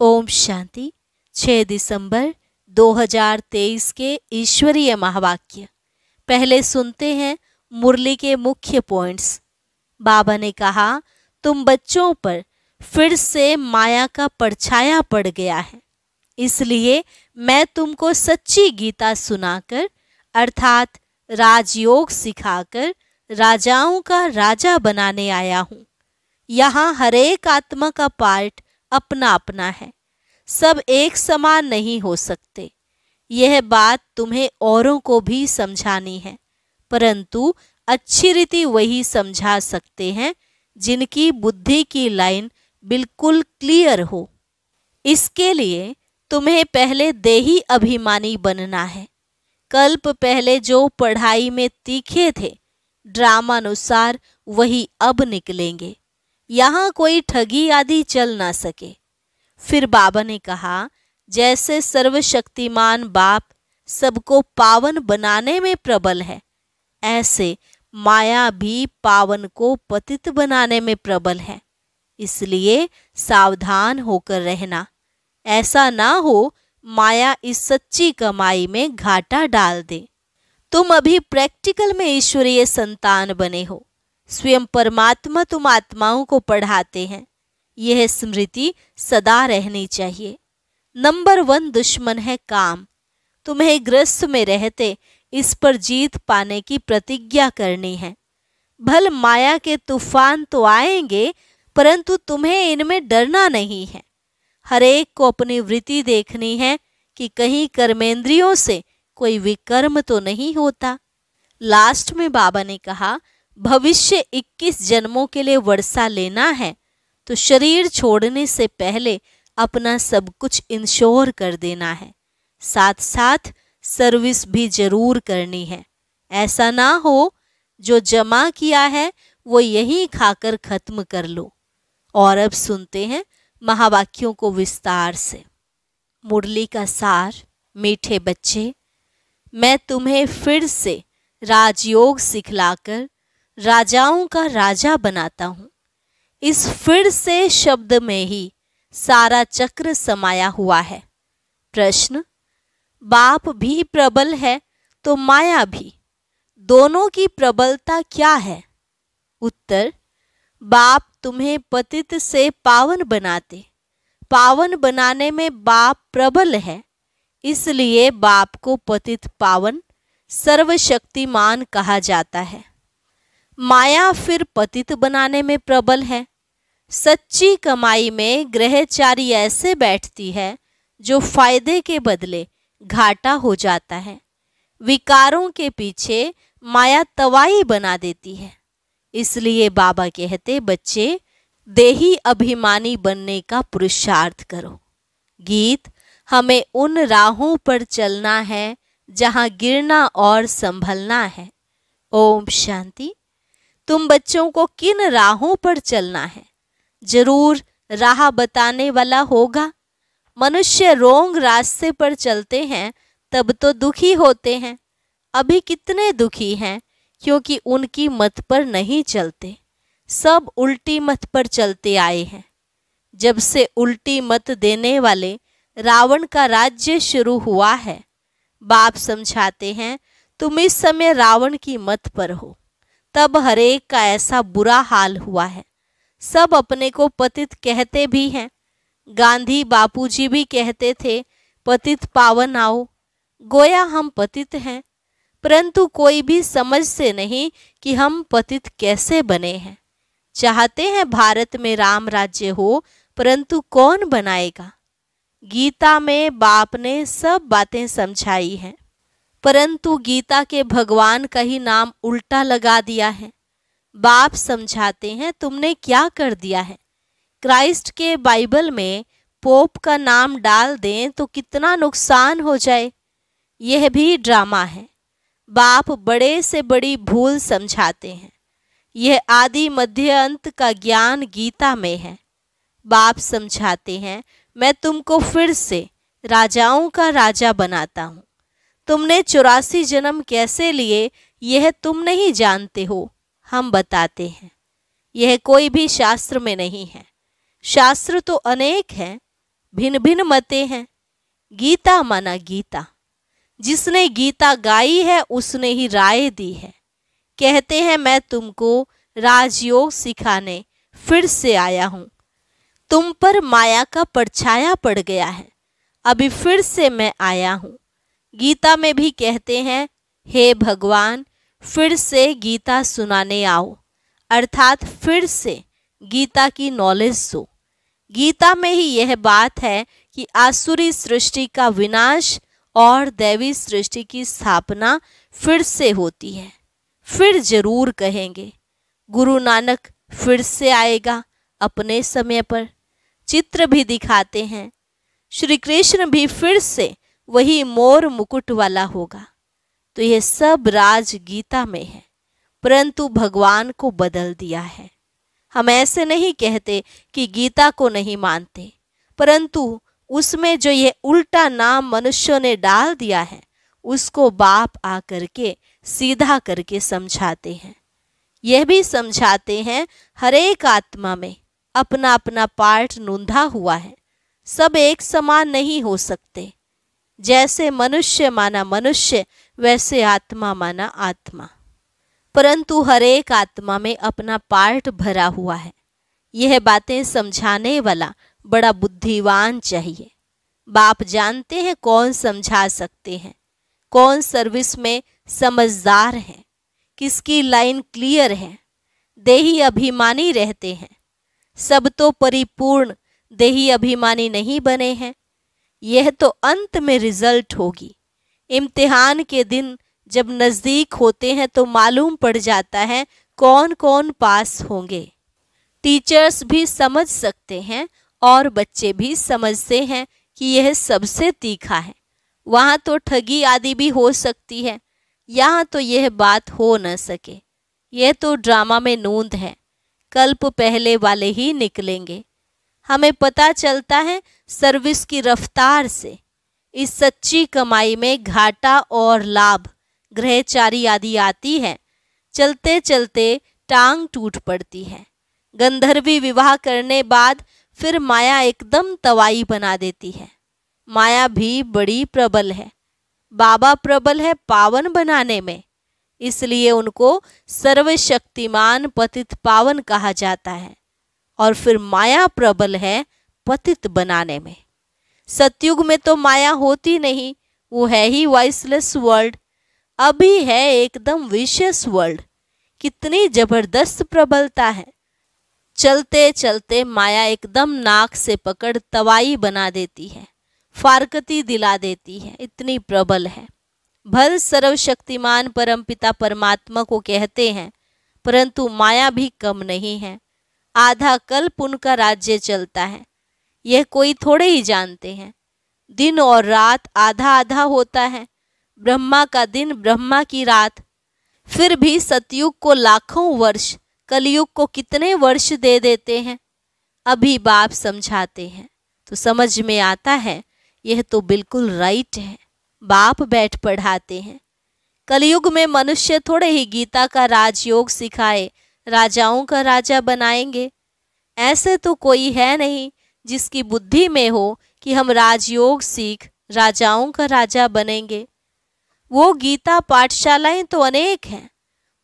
ओम शांति। 6 दिसंबर 2023 के ईश्वरीय महावाक्य। पहले सुनते हैं मुरली के मुख्य पॉइंट्स बाबा ने कहा, तुम बच्चों पर फिर से माया का परछाया पड़ गया है। इसलिए मैं तुमको सच्ची गीता सुनाकर, अर्थात राजयोग सिखाकर, राजाओं का राजा बनाने आया हूँ। यहाँ हरेक आत्मा का पार्ट अपना अपना है। सब एक समान नहीं हो सकते। यह बात तुम्हें औरों को भी समझानी है, परंतु अच्छी रीति वही समझा सकते हैं, जिनकी बुद्धि की लाइन बिल्कुल क्लियर हो। इसके लिए तुम्हें पहले देही अभिमानी बनना है। कल्प पहले जो पढ़ाई में तीखे थे ड्रामा अनुसार वही अब निकलेंगे। यहाँ कोई ठगी आदि चल ना सके। फिर बाबा ने कहा, जैसे सर्वशक्तिमान बाप सबको पावन बनाने में प्रबल है, ऐसे माया भी पावन को पतित बनाने में प्रबल है, इसलिए सावधान होकर रहना। ऐसा ना हो माया इस सच्ची कमाई में घाटा डाल दे। तुम अभी प्रैक्टिकल में ईश्वरीय संतान बने हो। स्वयं परमात्मा तुम आत्माओं को पढ़ाते हैं। यह स्मृति सदा रहनी चाहिए। नंबर वन दुश्मन है काम। तुम्हें ग्रस्त में रहते इस पर जीत पाने की प्रतिज्ञा करनी है। भल माया के तूफ़ान तो आएँगे, परंतु तुम्हें इनमें डरना नहीं है। हरेक को अपनी वृत्ति देखनी है कि कहीं कर्मेंद्रियों से कोई विकर्म तो नहीं होता। लास्ट में बाबा ने कहा भविष्य 21 जन्मों के लिए वर्षा लेना है तो शरीर छोड़ने से पहले अपना सब कुछ इंश्योर कर देना है। साथ साथ सर्विस भी ज़रूर करनी है। ऐसा ना हो, जो जमा किया है, वो यही खाकर खत्म कर लो। और अब सुनते हैं महावाक्यों को विस्तार से। मुरली का सार, मीठे बच्चे, मैं तुम्हें फिर से राजयोग सिखलाकर राजाओं का राजा बनाता हूँ। इस फिर से शब्द में ही सारा चक्र समाया हुआ है। प्रश्न, बाप भी प्रबल है तो माया भी। दोनों की प्रबलता क्या है? उत्तर, बाप तुम्हें पतित से पावन बनाते। पावन बनाने में बाप प्रबल है, इसलिए बाप को पतित पावन सर्वशक्तिमान कहा जाता है। माया फिर पतित बनाने में प्रबल है। सच्ची कमाई में ग्रहचारी ऐसे बैठती है, जो फ़ायदे के बदले घाटा हो जाता है। विकारों के पीछे माया तवाई बना देती है। इसलिए बाबा कहते, बच्चे, देही अभिमानी बनने का पुरुषार्थ करो। गीत, हमें उन राहों पर चलना है, जहाँ गिरना और संभलना है। ओम शांति। तुम बच्चों को किन राहों पर चलना है? ज़रूर राह बताने वाला होगा। मनुष्य रोंग रास्ते पर चलते हैं, तब तो दुखी होते हैं। अभी कितने दुखी हैं, क्योंकि उनकी मत पर नहीं चलते। सब उल्टी मत पर चलते आए हैं। जब से उल्टी मत देने वाले रावण का राज्य शुरू हुआ है, बाप समझाते हैं, तुम इस समय रावण की मत पर हो। तब हरेक का ऐसा बुरा हाल हुआ है। सब अपने को पतित कहते भी हैं। गांधी बापूजी भी कहते थे, पतित पावन आओ। गोया हम पतित हैं। परंतु कोई भी समझ से नहीं कि हम पतित कैसे बने हैं। चाहते हैं भारत में राम राज्य हो, परंतु कौन बनाएगा? गीता में बाप ने सब बातें समझाई हैं। परंतु गीता के भगवान का ही नाम उल्टा लगा दिया है। बाप समझाते हैं, तुमने क्या कर दिया है? क्राइस्ट के बाइबल में पोप का नाम डाल दें तो कितना नुकसान हो जाए। यह भी ड्रामा है। बाप बड़े से बड़ी भूल समझाते हैं। यह आदि मध्य अंत का ज्ञान गीता में है। बाप समझाते हैं, मैं तुमको फिर से राजाओं का राजा बनाता हूँ। तुमने चौरासी जन्म कैसे लिए, यह तुम नहीं जानते हो। हम बताते हैं। यह कोई भी शास्त्र में नहीं है। शास्त्र तो अनेक हैं भिन्न भिन्न मते हैं। गीता माना गीता। जिसने गीता गाई है, उसने ही राय दी है। कहते हैं, मैं तुमको राजयोग सिखाने फिर से आया हूँ। तुम पर माया का परछाया पड़ गया है। अभी फिर से मैं आया हूँ। गीता में भी कहते हैं, हे भगवान, फिर से गीता सुनाने आओ। अर्थात फिर से गीता की नॉलेज दो। गीता में ही यह बात है कि आसुरी सृष्टि का विनाश और दैवी सृष्टि की स्थापना फिर से होती है। फिर ज़रूर कहेंगे, गुरु नानक फिर से आएगा अपने समय पर। चित्र भी दिखाते हैं। श्री कृष्ण भी फिर से वही मोर मुकुट वाला होगा। तो यह सब राज गीता में है, परंतु भगवान को बदल दिया है। हम ऐसे नहीं कहते कि गीता को नहीं मानते, परंतु उसमें जो ये उल्टा नाम मनुष्यों ने डाल दिया है, उसको बाप आ करके सीधा करके समझाते हैं। यह भी समझाते हैं हर एक आत्मा में अपना अपना पार्ट नूंधा हुआ है, सब एक समान नहीं हो सकते। जैसे मनुष्य माना मनुष्य, वैसे आत्मा माना आत्मा। परंतु हर एक आत्मा में अपना पार्ट भरा हुआ है। यह बातें समझाने वाला बड़ा बुद्धिवान चाहिए। बाप जानते हैं कौन समझा सकते हैं, कौन सर्विस में समझदार है, किसकी लाइन क्लियर है। देही अभिमानी रहते हैं। सब तो परिपूर्ण, देही अभिमानी नहीं बने हैं। यह तो अंत में रिज़ल्ट होगी। इम्तिहान के दिन जब नज़दीक होते हैं तो मालूम पड़ जाता है कौन कौन पास होंगे। टीचर्स भी समझ सकते हैं और बच्चे भी समझते हैं कि यह सबसे तीखा है। वहाँ तो ठगी आदि भी हो सकती है। यहाँ तो यह बात हो न सके। यह तो ड्रामा में नूंद है। कल्प पहले वाले ही निकलेंगे। हमें पता चलता है सर्विस की रफ्तार से इस सच्ची कमाई में घाटा और लाभ ग्रहचारी आदि आती है। चलते चलते टांग टूट पड़ती है। गंधर्वी विवाह करने बाद फिर माया एकदम तवाई बना देती है। माया भी बड़ी प्रबल है। बाबा प्रबल है पावन बनाने में। इसलिए उनको सर्वशक्तिमान पतित पावन कहा जाता है। और फिर माया प्रबल है पतित बनाने में। सतयुग में तो माया होती नहीं, वो है ही वॉइसलेस वर्ल्ड। अभी है एकदम विशेष वर्ल्ड। कितनी ज़बरदस्त प्रबलता है। चलते चलते माया एकदम नाक से पकड़ तवाई बना देती है, फारकती दिला देती है, इतनी प्रबल है। भल सर्वशक्तिमान परमपिता परमात्मा को कहते हैं, परंतु माया भी कम नहीं है। आधा कल्प उनका राज्य चलता है। यह कोई थोड़े ही जानते हैं। दिन और रात आधा आधा होता है। ब्रह्मा का दिन ब्रह्मा की रात। फिर भी सतयुग को लाखों वर्ष, कलयुग को कितने वर्ष दे देते हैं, अभी बाप समझाते हैं। तो समझ में आता है, यह तो बिल्कुल राइट है। बाप बैठ पढ़ाते हैं। कलयुग में मनुष्य थोड़े ही गीता का राजयोग सिखाए, राजाओं का राजा बनाएँगे। ऐसे तो कोई है नहीं जिसकी बुद्धि में हो कि हम राजयोग सीख, राजाओं का राजा बनेंगे। वो गीता पाठशालाएँ तो अनेक हैं,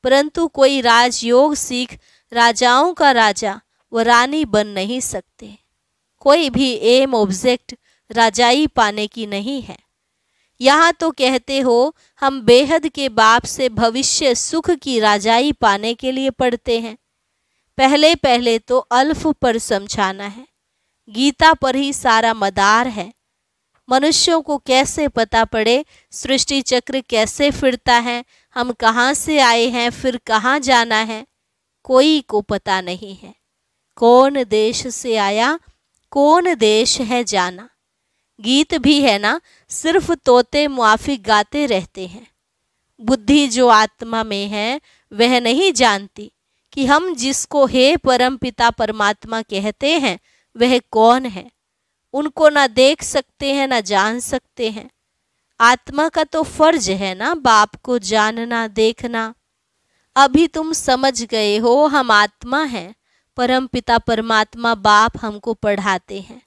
परंतु कोई राजयोग सीख, राजाओं का राजा व रानी बन नहीं सकते। कोई भी एम ऑब्जेक्ट राजाई पाने की नहीं है। यहाँ तो कहते हो, हम बेहद के बाप से भविष्य सुख की राजाई पाने के लिए पढ़ते हैं। पहले पहले तो अल्फ पर समझाना है। गीता पर ही सारा मदार है। मनुष्यों को कैसे पता पड़े? सृष्टि चक्र कैसे फिरता है? हम कहाँ से आए हैं? फिर कहाँ जाना है? कोई को पता नहीं है। कौन देश से आया? कौन देश है जाना? गीत भी है ना? सिर्फ़ तोते मुआफी गाते रहते हैं। बुद्धि जो आत्मा में है, वह नहीं जानती कि हम जिसको हे परम पिता परमात्मा कहते हैं वह कौन है? उनको ना देख सकते हैं, ना जान सकते हैं। आत्मा का तो फ़र्ज़ है ना बाप को जानना, देखना। अभी तुम समझ गए हो, हम आत्मा हैं, परम पिता परमात्मा बाप हमको पढ़ाते हैं।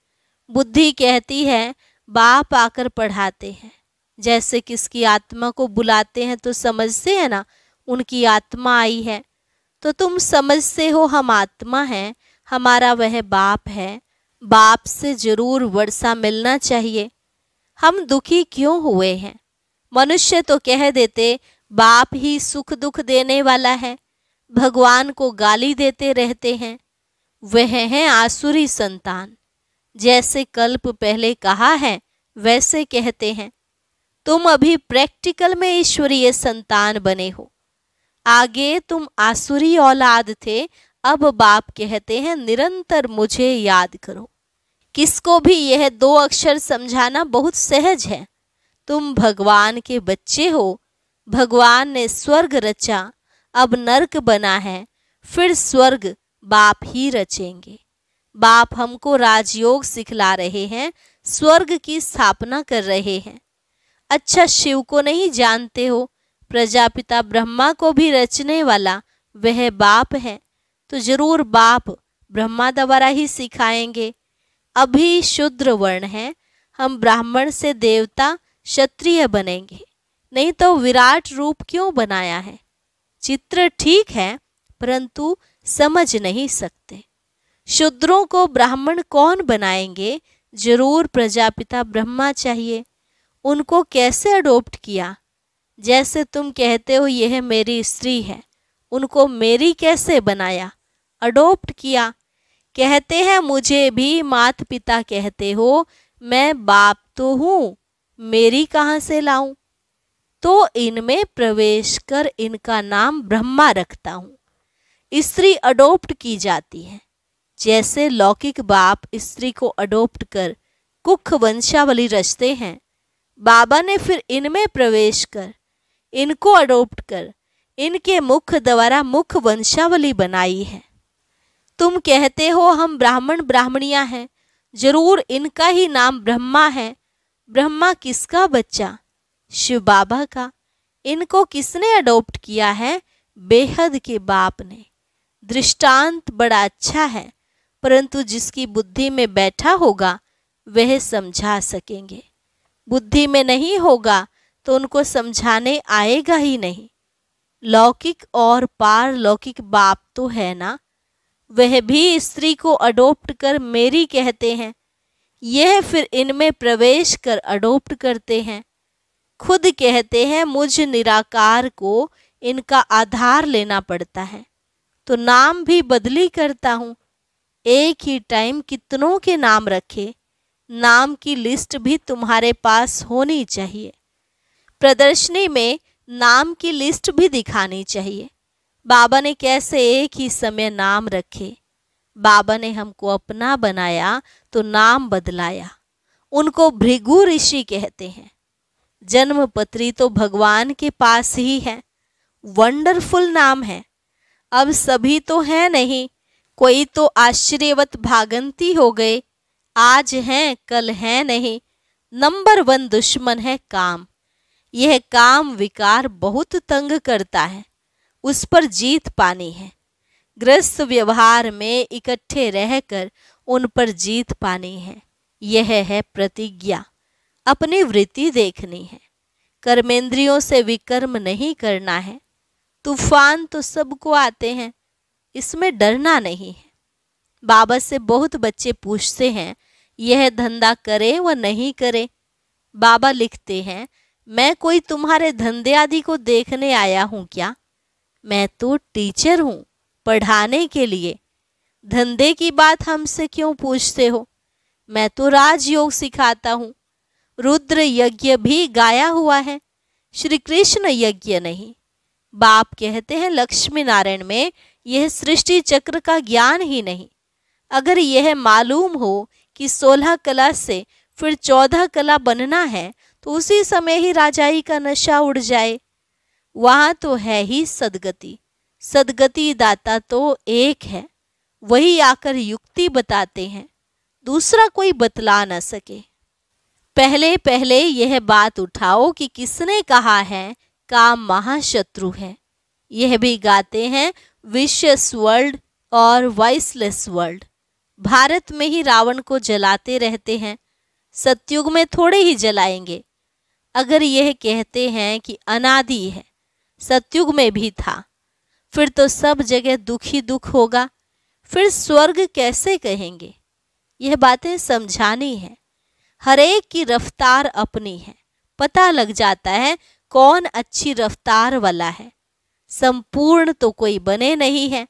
बुद्धि कहती है, बाप आकर पढ़ाते हैं। जैसे किसकी आत्मा को बुलाते हैं तो समझते हैं ना, उनकी आत्मा आई है। तो तुम समझते हो हम आत्मा हैं हमारा वह बाप है। बाप से ज़रूर वर्षा मिलना चाहिए। हम दुखी क्यों हुए हैं? मनुष्य तो कह देते, बाप ही सुख दुख देने वाला है। भगवान को गाली देते रहते हैं। वह है आसुरी संतान। जैसे कल्प पहले कहा है, वैसे कहते हैं। तुम अभी प्रैक्टिकल में ईश्वरीय संतान बने हो। आगे तुम आसुरी औलाद थे अब बाप कहते हैं, निरंतर मुझे याद करो। किसको भी यह दो अक्षर समझाना बहुत सहज है। तुम भगवान के बच्चे हो। भगवान ने स्वर्ग रचा, अब नरक बना है। फिर स्वर्ग बाप ही रचेंगे। बाप हमको राजयोग सिखला रहे हैं, स्वर्ग की स्थापना कर रहे हैं। अच्छा शिव को नहीं जानते हो? प्रजापिता ब्रह्मा को भी रचने वाला वह बाप है। तो ज़रूर बाप ब्रह्मा द्वारा ही सिखाएँगे। अभी शुद्र वर्ण है, हम ब्राह्मण से देवता क्षत्रिय बनेंगे। नहीं तो विराट रूप क्यों बनाया है? चित्र ठीक है, परंतु समझ नहीं सकते। शूद्रों को ब्राह्मण कौन बनाएँगे? ज़रूर प्रजापिता ब्रह्मा चाहिए। उनको कैसे अडोप्ट किया? जैसे तुम कहते हो, यह मेरी स्त्री है। उनको मेरी कैसे बनाया? अडोप्ट किया। कहते हैं, मुझे भी मात पिता कहते हो, मैं बाप तो हूँ, मेरी कहाँ से लाऊं? तो इनमें प्रवेश कर इनका नाम ब्रह्मा रखता हूँ। स्त्री अडोप्ट की जाती है। जैसे लौकिक बाप स्त्री को अडोप्ट कर कुख वंशावली रचते हैं, बाबा ने फिर इनमें प्रवेश कर, इनको अडोप्ट कर, इनके मुख द्वारा मुख वंशावली बनाई है। तुम कहते हो हम ब्राह्मण ब्राह्मणियाँ हैं, ज़रूर इनका ही नाम ब्रह्मा है। ब्रह्मा किसका बच्चा? शिव बाबा का। इनको किसने अडोप्ट किया है? बेहद के बाप ने। दृष्टांत बड़ा अच्छा है, परंतु जिसकी बुद्धि में बैठा होगा, वह समझा सकेंगे। बुद्धि में नहीं होगा तो उनको समझाने आएगा ही नहीं। लौकिक और पारलौकिक बाप तो है ना? वह भी स्त्री को अडोप्ट कर मेरी कहते हैं। यह फिर इनमें प्रवेश कर अडोप्ट करते हैं। खुद कहते हैं, मुझ निराकार को इनका आधार लेना पड़ता है। तो नाम भी बदली करता हूँ। एक ही टाइम कितनों के नाम रखे। नाम की लिस्ट भी तुम्हारे पास होनी चाहिए। प्रदर्शनी में नाम की लिस्ट भी दिखानी चाहिए। बाबा ने कैसे एक ही समय नाम रखे? बाबा ने हमको अपना बनाया तो नाम बदलाया। उनको भृगु ऋषि कहते हैं। जन्म पत्री तो भगवान के पास ही है। वंडरफुल नाम है। अब सभी तो है नहीं। कोई तो आश्चर्यवत भागंती हो गए। आज हैं, कल हैं नहीं। नंबर वन दुश्मन है काम। यह काम विकार बहुत तंग करता है। उस पर जीत पानी है। ग्रस्त व्यवहार में इकट्ठे रहकर उन पर जीत पानी है। यह है प्रतिज्ञा। अपनी वृत्ति देखनी है। कर्मेंद्रियों से विकर्म नहीं करना है। तूफ़ान तो सबको आते हैं। इसमें डरना नहीं है। बाबा से बहुत बच्चे पूछते हैं, यह धंधा करे व नहीं करे। बाबा लिखते हैं, मैं कोई तुम्हारे धंधे आदि को देखने आया हूँ क्या? मैं तो टीचर हूँ, पढ़ाने के लिए। धंधे की बात हमसे क्यों पूछते हो? मैं तो राजयोग सिखाता हूँ। रुद्र यज्ञ भी गाया हुआ है श्री कृष्ण यज्ञ नहीं। बाप कहते हैं लक्ष्मी नारायण में यह सृष्टि चक्र का ज्ञान ही नहीं। अगर यह मालूम हो कि सोलह कला से फिर चौदह कला बनना है तो उसी समय ही राजाई का नशा उड़ जाए। वहाँ तो है ही सदगति। सदगति दाता तो एक है। वही आकर युक्ति बताते हैं। दूसरा कोई बतला न सके। पहले पहले यह बात उठाओ कि किसने कहा है, काम महाशत्रु है। यह भी गाते हैं विशस वर्ल्ड और वाइसलेस वर्ल्ड भारत में ही रावण को जलाते रहते हैं। सत्युग में थोड़े ही जलाएँगे। अगर यह कहते हैं कि अनादि है सत्युग में भी था। फिर तो सब जगह दुख दुख होगा। फिर स्वर्ग कैसे कहेंगे? यह बातें समझानी है। हरेक की रफ्तार अपनी है। पता लग जाता है कौन अच्छी रफ्तार वाला है। संपूर्ण तो कोई बने नहीं है।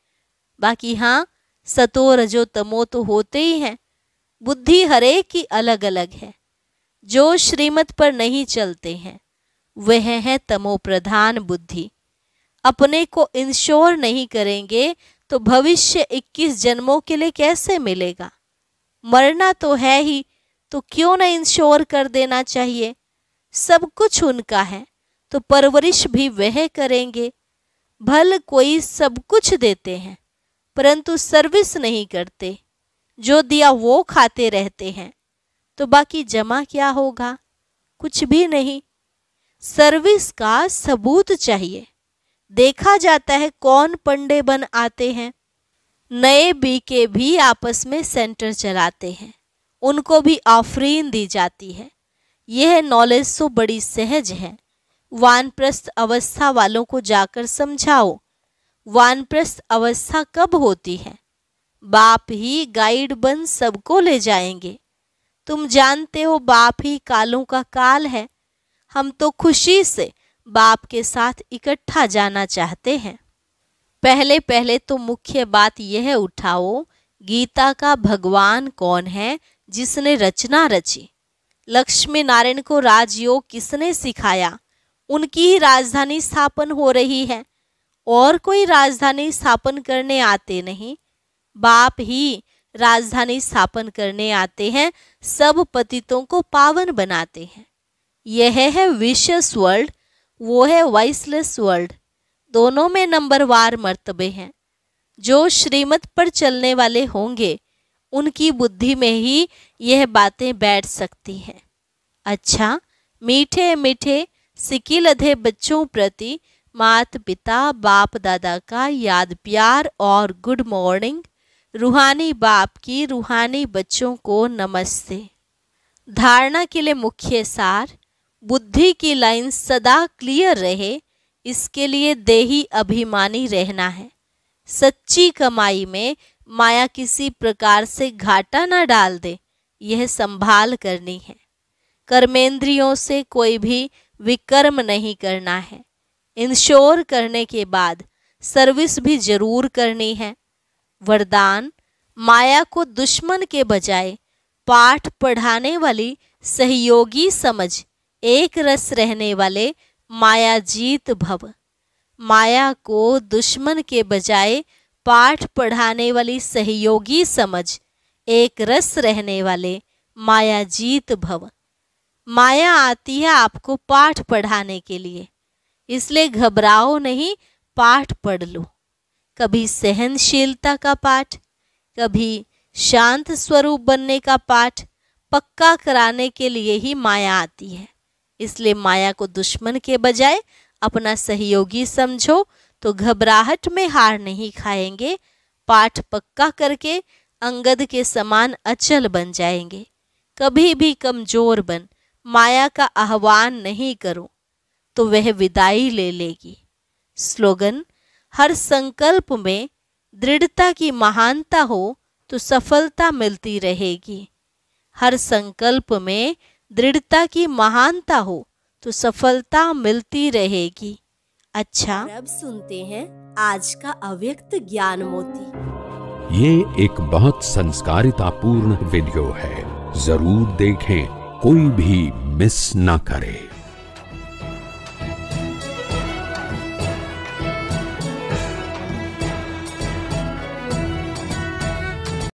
बाकी हाँ सतो रजो तमो तो होते ही हैं। बुद्धि हरेक की अलग अलग है। जो श्रीमत पर नहीं चलते हैं। वह है तमो प्रधान बुद्धि। अपने को इंश्योर नहीं करेंगे तो भविष्य 21 जन्मों के लिए कैसे मिलेगा? मरना तो है ही तो क्यों ना इंश्योर कर देना चाहिए? सब कुछ उनका है तो परवरिश भी वह करेंगे। भल कोई सब कुछ देते हैं, परंतु सर्विस नहीं करते। जो दिया वो खाते रहते हैं तो बाकी जमा क्या होगा? कुछ भी नहीं सर्विस का सबूत चाहिए। देखा जाता है कौन पंडे बन आते हैं। नए बी के भी आपस में सेंटर चलाते हैं। उनको भी ऑफरीन दी जाती है। यह नॉलेज तो बड़ी सहज है। वानप्रस्थ अवस्था वालों को जाकर समझाओ। वानप्रस्थ अवस्था कब होती है? बाप ही गाइड बन सबको ले जाएँगे। तुम जानते हो बाप ही कालों का काल है। हम तो खुशी से बाप के साथ इकट्ठा जाना चाहते हैं। पहले पहले तो मुख्य बात यह उठाओ, गीता का भगवान कौन है जिसने रचना रची? लक्ष्मी नारायण को राजयोग किसने सिखाया? उनकी ही राजधानी स्थापन हो रही है। और कोई राजधानी स्थापन करने आते नहीं। बाप ही राजधानी स्थापन करने आते हैं, सब पतितों को पावन बनाते हैं। यह है विशस वर्ल्ड वो है वाइसलेस वर्ल्ड दोनों में नंबरवार मर्तबे हैं। जो श्रीमत पर चलने वाले होंगे, उनकी बुद्धि में ही यह बातें बैठ सकती हैं। अच्छा मीठे मीठे सिकिलधे बच्चों प्रति मात पिता, बाप दादा का याद प्यार और गुड मॉर्निंग रूहानी बाप की रूहानी बच्चों को नमस्ते। धारणा के लिए मुख्य सार बुद्धि की लाइन सदा क्लियर रहे, इसके लिए देही अभिमानी रहना है। सच्ची कमाई में माया किसी प्रकार से घाटा ना डाल दे, यह संभाल करनी है। कर्मेंद्रियों से कोई भी विकर्म नहीं करना है। इंश्योर करने के बाद सर्विस भी ज़रूर करनी है। वरदान, माया को दुश्मन के बजाय पाठ पढ़ाने वाली सहयोगी समझ एक रस रहने वाले माया जीत भव। माया को दुश्मन के बजाय पाठ पढ़ाने वाली सहयोगी समझ। एक रस रहने वाले माया जीत भव। माया आती है आपको पाठ पढ़ाने के लिए। इसलिए घबराओ नहीं, पाठ पढ़ लो। कभी सहनशीलता का पाठ, कभी शांत स्वरूप बनने का पाठ, पक्का कराने के लिए ही माया आती है। इसलिए माया को दुश्मन के बजाय अपना सहयोगी समझो तो घबराहट में हार नहीं खाएँगे। पाठ पक्का करके अंगद के समान अचल बन जाएँगे। कभी भी कमज़ोर बन, माया का आह्वान नहीं करो तो वह विदाई ले लेगी। स्लोगन, हर संकल्प में दृढ़ता की महानता हो तो सफलता मिलती रहेगी। हर संकल्प में दृढ़ता की महानता हो तो सफलता मिलती रहेगी। अच्छा। अब सुनते हैं आज का अव्यक्त ज्ञान मोती। ये एक बहुत संस्कारिता पूर्ण वीडियो है। ज़रूर देखें कोई भी मिस ना करे।